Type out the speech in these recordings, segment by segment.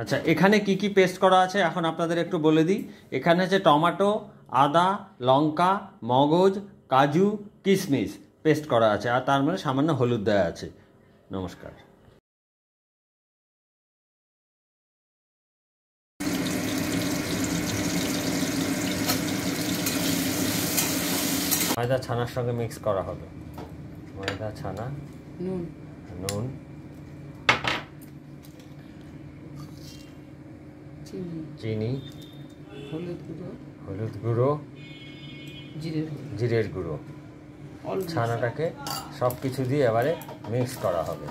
আচ্ছা এখানে কি কি পেস্ট করা আছে? এখন আপনাদের একটু বলে দিই। এখানে আছে টমেটো আদা লঙ্কা মগজ কাজু কিশমিশ পেস্ট করা আছে। আর তার মানে সামান্য হলুদ দেওয়া আছে। নমস্কার। ময়দা ছানার সঙ্গে মিক্স করা হবে। ময়দা ছানা নুন। নুন। চিনি। হলুদ গুঁড়ো। হলুদ গুঁড়ো। জিরে জিরের গুঁড়ো। ছানাটাকে সব কিছু দিয়ে এবারে মিক্স করা হবে।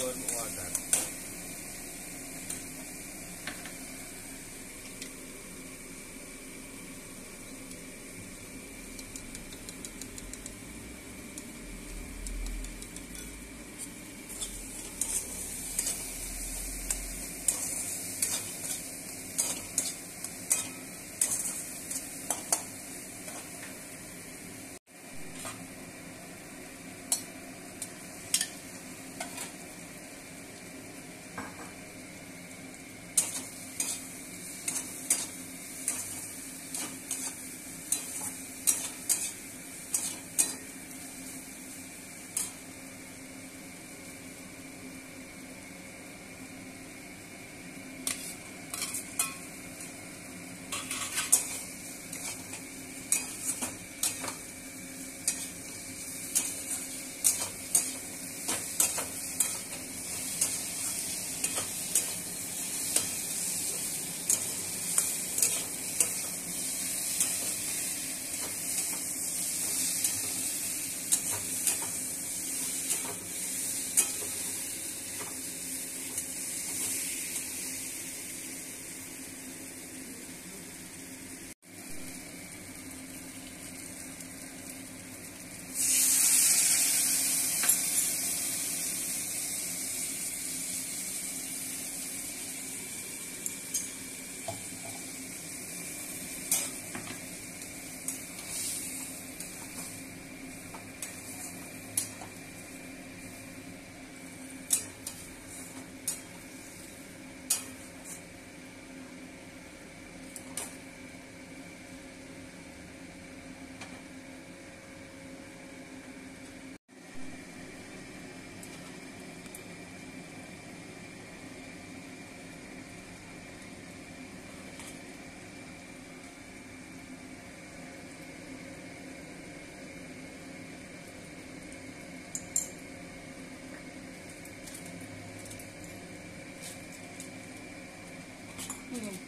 gawin mo water.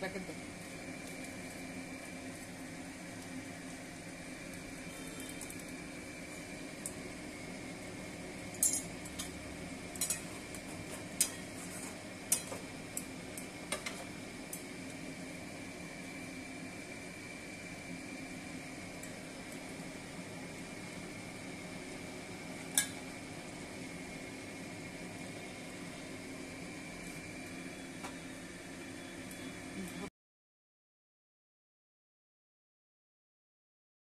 Plaqueta.